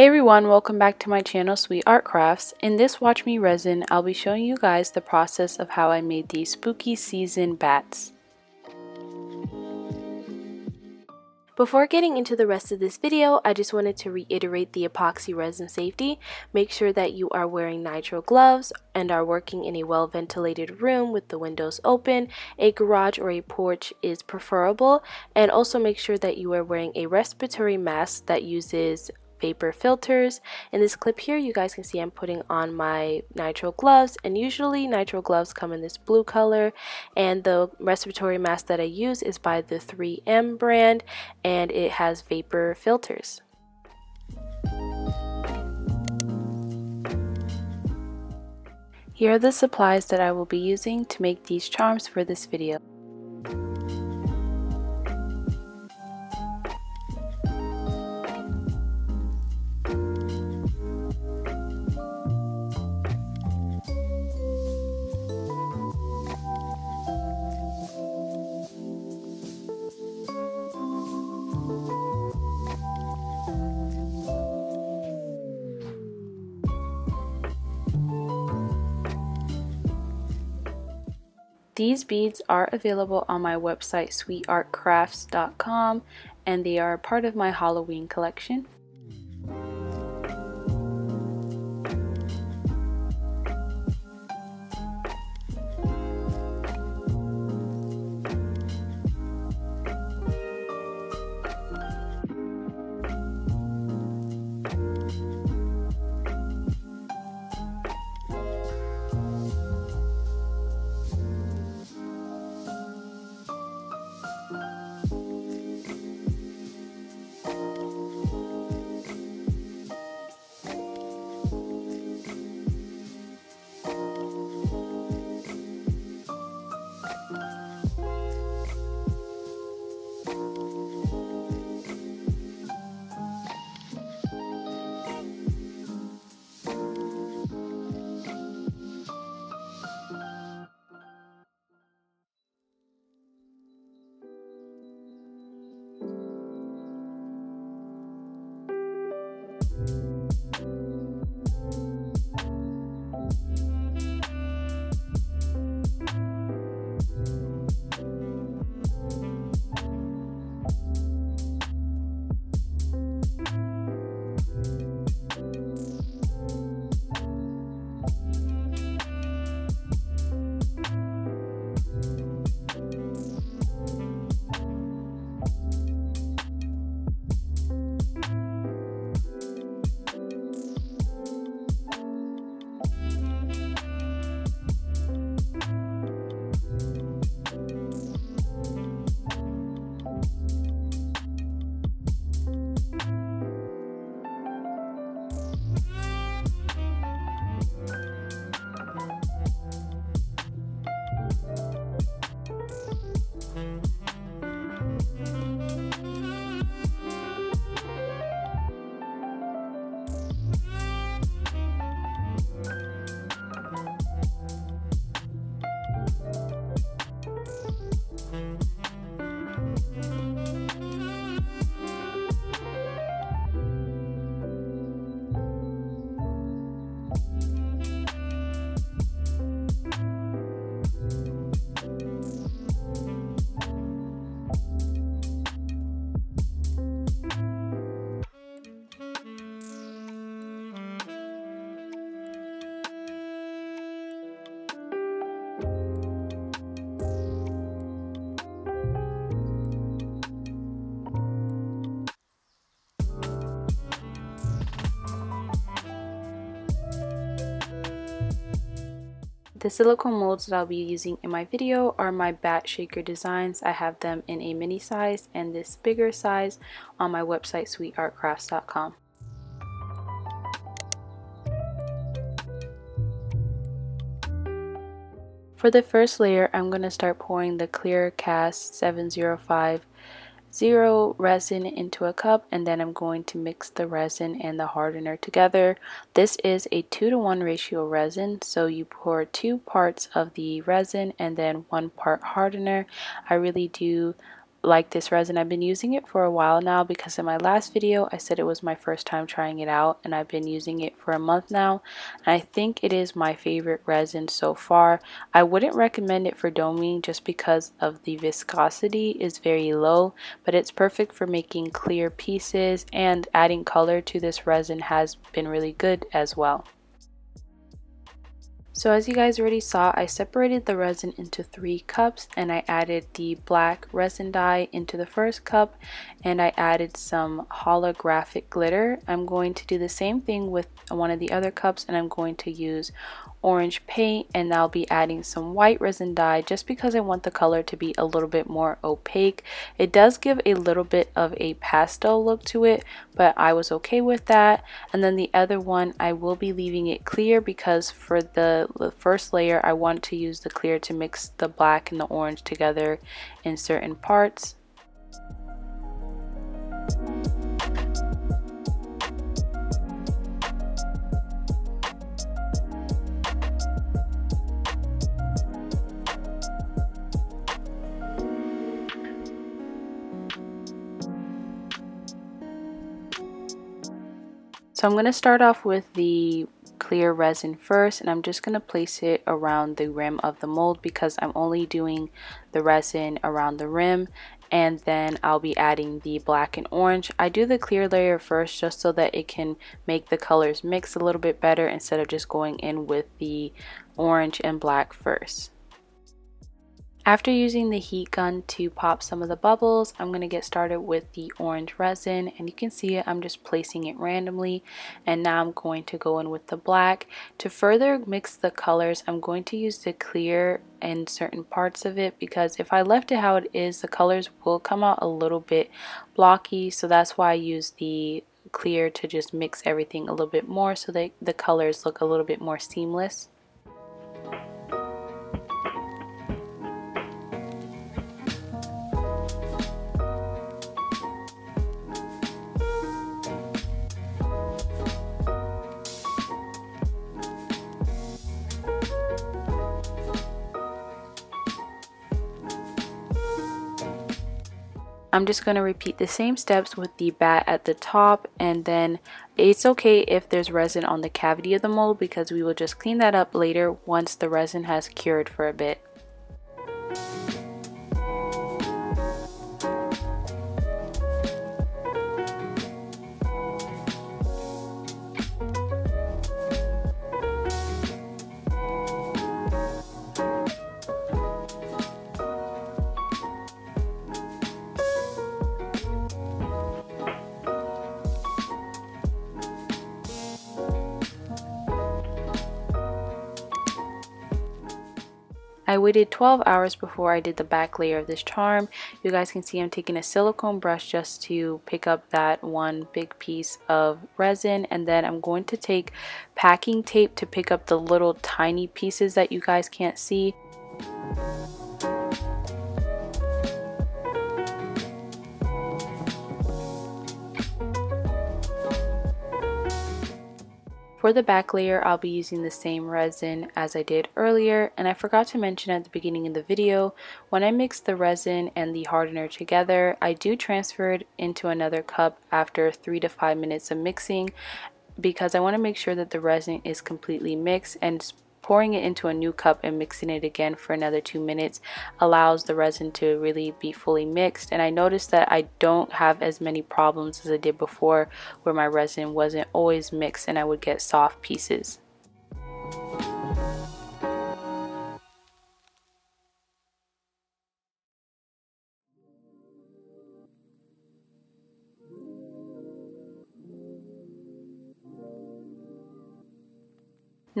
Hey everyone, welcome back to my channel Sweet Art Crafts. In this Watch Me resin, I'll be showing you guys the process of how I made these spooky season bats. Before getting into the rest of this video, I just wanted to reiterate the epoxy resin safety. Make sure that you are wearing nitrile gloves and are working in a well ventilated room with the windows open. A garage or a porch is preferable and also make sure that you are wearing a respiratory mask that uses vapor filters. In this clip here, you guys can see I'm putting on my nitrile gloves, and usually nitrile gloves come in this blue color, and the respiratory mask that I use is by the 3M brand, and it has vapor filters. Here are the supplies that I will be using to make these charms for this video. These beads are available on my website sweetartcrafts.com and they are part of my Halloween collection. The silicone molds that I'll be using in my video are my bat shaker designs. I have them in a mini size and this bigger size on my website sweetartcrafts.com. For the first layer, I'm going to start pouring the Clearcast 705 zero resin into a cup and then I'm going to mix the resin and the hardener together. This is a 2 to 1 ratio resin so you pour two parts of the resin and then one part hardener. I really do like this resin. I've been using it for a while now because in my last video I said it was my first time trying it out and I've been using it for a month now and I think it is my favorite resin so far. I wouldn't recommend it for doming just because of the viscosity is very low but it's perfect for making clear pieces and adding color to this resin has been really good as well. So as you guys already saw, I separated the resin into three cups and I added the black resin dye into the first cup and I added some holographic glitter. I'm going to do the same thing with one of the other cups and I'm going to use orange paint and I'll be adding some white resin dye just because I want the color to be a little bit more opaque. It does give a little bit of a pastel look to it but I was okay with that and then the other one I will be leaving it clear because for the, the first layer I want to use the clear to mix the black and the orange together in certain parts. So I'm going to start off with the clear resin first and I'm just going to place it around the rim of the mold because I'm only doing the resin around the rim and then I'll be adding the black and orange. I do the clear layer first just so that it can make the colors mix a little bit better instead of just going in with the orange and black first. After using the heat gun to pop some of the bubbles, I'm going to get started with the orange resin and you can see it, I'm just placing it randomly and now I'm going to go in with the black. To further mix the colors, I'm going to use the clear in certain parts of it because if I left it how it is, the colors will come out a little bit blocky so that's why I use the clear to just mix everything a little bit more so that the colors look a little bit more seamless. I'm just going to repeat the same steps with the bat at the top and then it's okay if there's resin on the cavity of the mold because we will just clean that up later once the resin has cured for a bit. I waited 12 hours before I did the back layer of this charm. You guys can see I'm taking a silicone brush just to pick up that one big piece of resin and then I'm going to take packing tape to pick up the little tiny pieces that you guys can't see. For the back layer, I'll be using the same resin as I did earlier, and I forgot to mention at the beginning of the video, when I mix the resin and the hardener together, I do transfer it into another cup after 3 to 5 minutes of mixing because I want to make sure that the resin is completely mixed and pouring it into a new cup and mixing it again for another two minutes allows the resin to really be fully mixed and I noticed that I don't have as many problems as I did before where my resin wasn't always mixed and I would get soft pieces.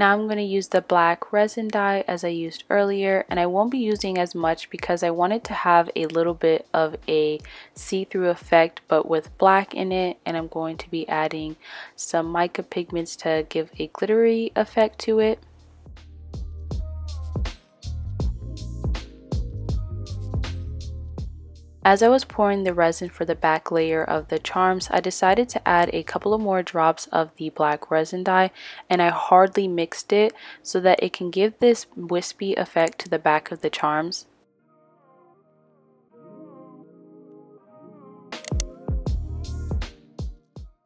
Now I'm going to use the black resin dye as I used earlier and I won't be using as much because I wanted to have a little bit of a see-through effect but with black in it and I'm going to be adding some mica pigments to give a glittery effect to it. As I was pouring the resin for the back layer of the charms, I decided to add a couple of more drops of the black resin dye and I hardly mixed it so that it can give this wispy effect to the back of the charms.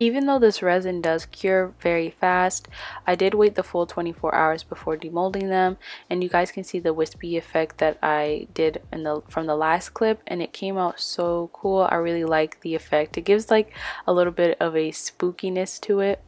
Even though this resin does cure very fast, I did wait the full 24 hours before demolding them and you guys can see the wispy effect that I did in the from the last clip and it came out so cool. I really like the effect. It gives like a little bit of a spookiness to it.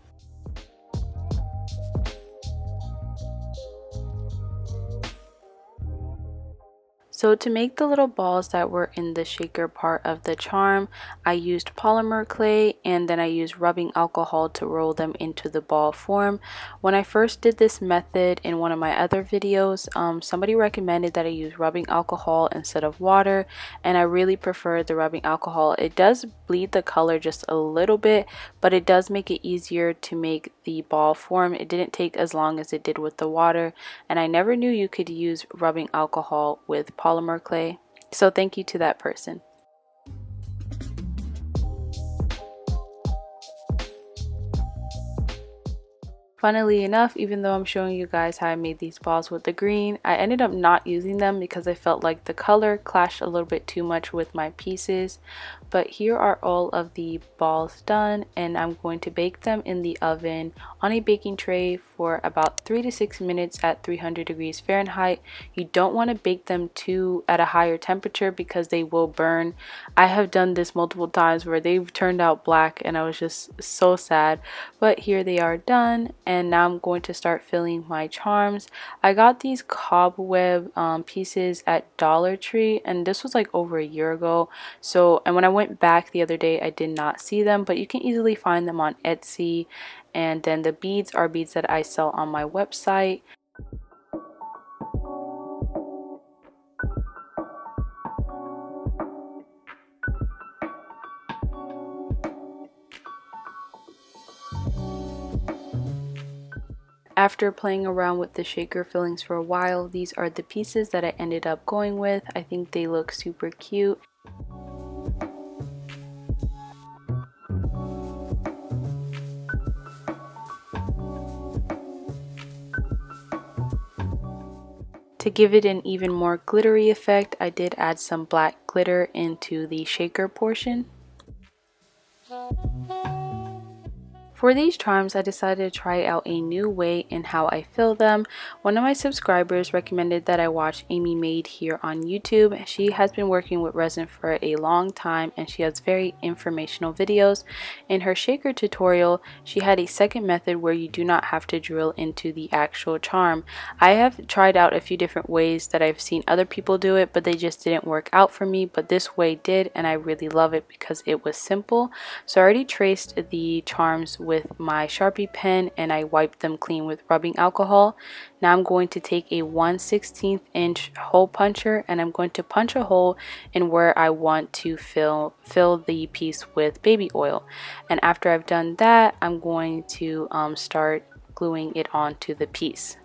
So to make the little balls that were in the shaker part of the charm, I used polymer clay and then I used rubbing alcohol to roll them into the ball form. When I first did this method in one of my other videos, um, somebody recommended that I use rubbing alcohol instead of water and I really prefer the rubbing alcohol. It does bleed the color just a little bit, but it does make it easier to make the ball form. It didn't take as long as it did with the water and I never knew you could use rubbing alcohol with polymer polymer clay. So thank you to that person. Funnily enough, even though I'm showing you guys how I made these balls with the green, I ended up not using them because I felt like the color clashed a little bit too much with my pieces. But here are all of the balls done and I'm going to bake them in the oven on a baking tray for about 3 to 6 minutes at 300 degrees Fahrenheit. You don't want to bake them too at a higher temperature because they will burn. I have done this multiple times where they've turned out black and I was just so sad. But here they are done and now I'm going to start filling my charms. I got these cobweb um, pieces at Dollar Tree and this was like over a year ago. So and when I went back the other day I did not see them but you can easily find them on Etsy and then the beads are beads that I sell on my website. After playing around with the shaker fillings for a while, these are the pieces that I ended up going with. I think they look super cute. Give it an even more glittery effect, I did add some black glitter into the shaker portion. For these charms, I decided to try out a new way in how I fill them. One of my subscribers recommended that I watch Amy Made here on YouTube. She has been working with resin for a long time and she has very informational videos. In her shaker tutorial, she had a second method where you do not have to drill into the actual charm. I have tried out a few different ways that I've seen other people do it, but they just didn't work out for me, but this way did and I really love it because it was simple. So I already traced the charms with my Sharpie pen and I wiped them clean with rubbing alcohol. Now I'm going to take a 1 16th inch hole puncher and I'm going to punch a hole in where I want to fill, fill the piece with baby oil. And after I've done that, I'm going to um, start gluing it onto the piece.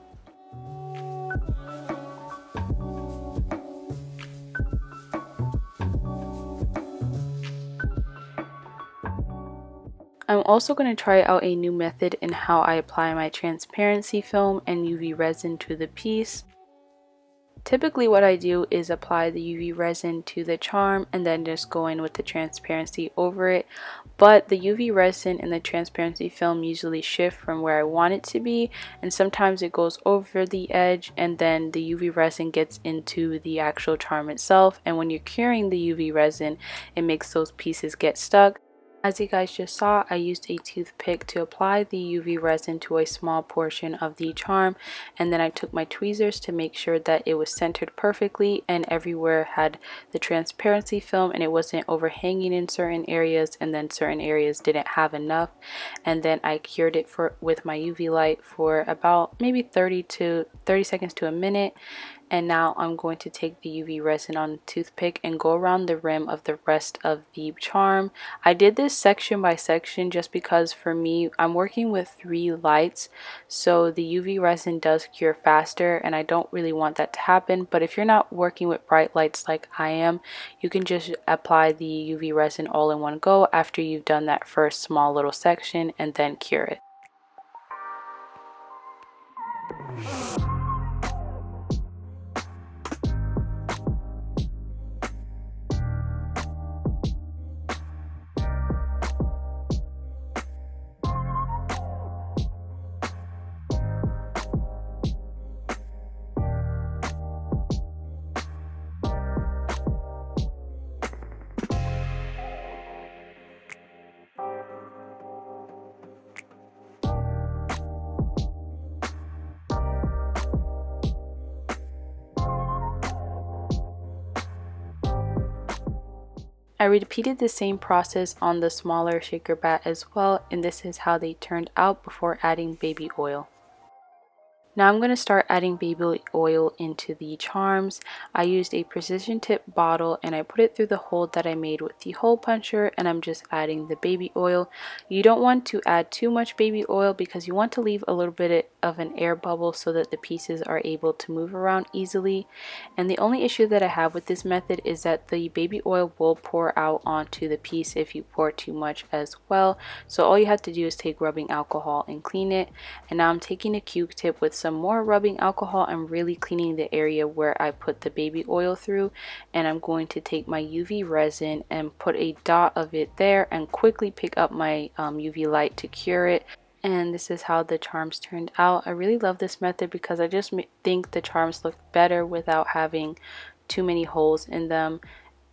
I'm also going to try out a new method in how I apply my transparency film and UV resin to the piece. Typically what I do is apply the UV resin to the charm and then just go in with the transparency over it. But the UV resin and the transparency film usually shift from where I want it to be and sometimes it goes over the edge and then the UV resin gets into the actual charm itself and when you're curing the UV resin it makes those pieces get stuck. As you guys just saw, I used a toothpick to apply the UV resin to a small portion of the charm and then I took my tweezers to make sure that it was centered perfectly and everywhere had the transparency film and it wasn't overhanging in certain areas and then certain areas didn't have enough. And then I cured it for with my UV light for about maybe 30 to 30 seconds to a minute and now I'm going to take the UV resin on a toothpick and go around the rim of the rest of the charm. I did this section by section just because for me I'm working with three lights so the UV resin does cure faster and I don't really want that to happen but if you're not working with bright lights like I am you can just apply the UV resin all in one go after you've done that first small little section and then cure it. I repeated the same process on the smaller shaker bat as well and this is how they turned out before adding baby oil. Now I'm going to start adding baby oil into the charms. I used a precision tip bottle and I put it through the hole that I made with the hole puncher and I'm just adding the baby oil. You don't want to add too much baby oil because you want to leave a little bit of an air bubble so that the pieces are able to move around easily. And the only issue that I have with this method is that the baby oil will pour out onto the piece if you pour too much as well. So all you have to do is take rubbing alcohol and clean it. And now I'm taking a Q-tip with some more rubbing alcohol. I'm really cleaning the area where I put the baby oil through and I'm going to take my UV resin and put a dot of it there and quickly pick up my um, UV light to cure it. And this is how the charms turned out. I really love this method because I just think the charms look better without having too many holes in them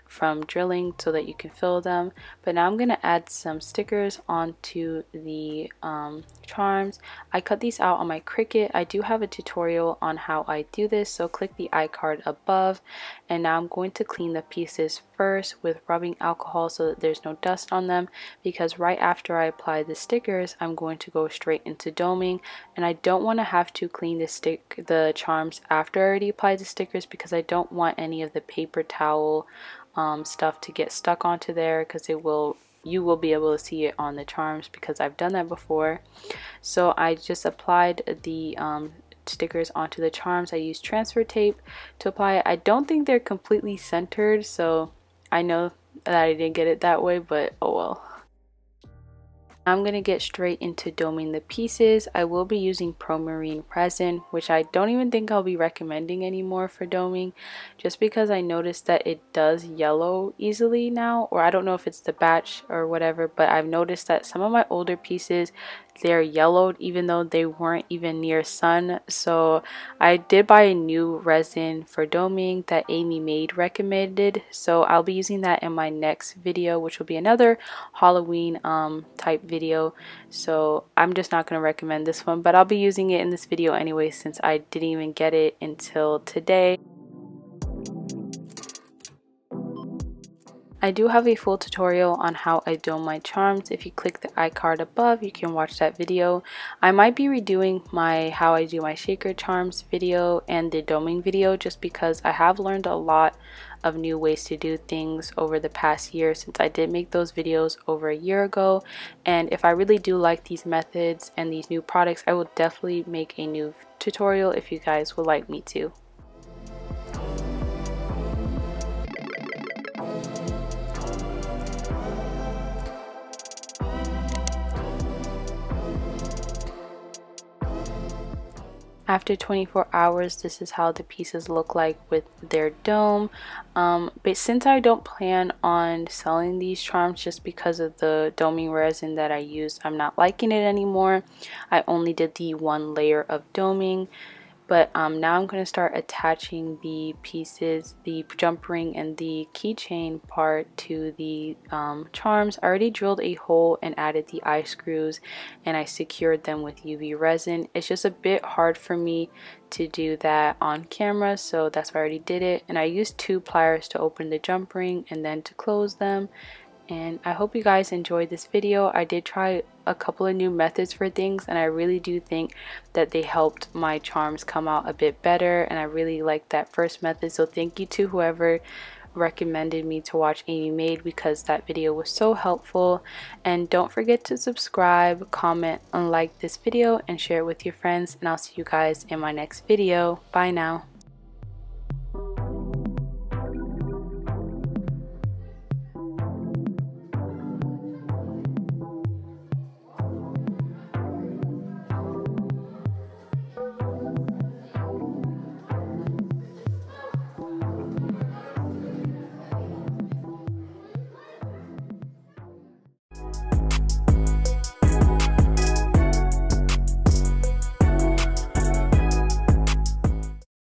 from drilling so that you can fill them. But now I'm going to add some stickers onto the um, charms. I cut these out on my Cricut. I do have a tutorial on how I do this so click the iCard above. And now I'm going to clean the pieces first with rubbing alcohol so that there's no dust on them because right after I apply the stickers I'm going to go straight into doming. And I don't want to have to clean the stick the charms after I already applied the stickers because I don't want any of the paper towel um, stuff to get stuck onto there because it will you will be able to see it on the charms because I've done that before. So I just applied the um, stickers onto the charms. I used transfer tape to apply it. I don't think they're completely centered so I know that I didn't get it that way but oh well I'm going to get straight into doming the pieces. I will be using Pro Marine resin, which I don't even think I'll be recommending anymore for doming, just because I noticed that it does yellow easily now, or I don't know if it's the batch or whatever, but I've noticed that some of my older pieces they're yellowed even though they weren't even near sun. So I did buy a new resin for doming that Amy Made recommended. So I'll be using that in my next video which will be another Halloween um, type video. So I'm just not going to recommend this one but I'll be using it in this video anyway since I didn't even get it until today I do have a full tutorial on how I dome my charms. If you click the iCard above, you can watch that video. I might be redoing my how I do my shaker charms video and the doming video just because I have learned a lot of new ways to do things over the past year since I did make those videos over a year ago and if I really do like these methods and these new products I will definitely make a new tutorial if you guys would like me to. After 24 hours this is how the pieces look like with their dome. Um, but since I don't plan on selling these charms just because of the doming resin that I used I'm not liking it anymore. I only did the one layer of doming but um, now I'm going to start attaching the pieces, the jump ring and the keychain part to the um, charms. I already drilled a hole and added the eye screws and I secured them with UV resin. It's just a bit hard for me to do that on camera so that's why I already did it and I used two pliers to open the jump ring and then to close them and I hope you guys enjoyed this video. I did try a couple of new methods for things and I really do think that they helped my charms come out a bit better and I really liked that first method so thank you to whoever recommended me to watch Amy Made because that video was so helpful and don't forget to subscribe, comment, and like this video and share it with your friends and I'll see you guys in my next video. Bye now.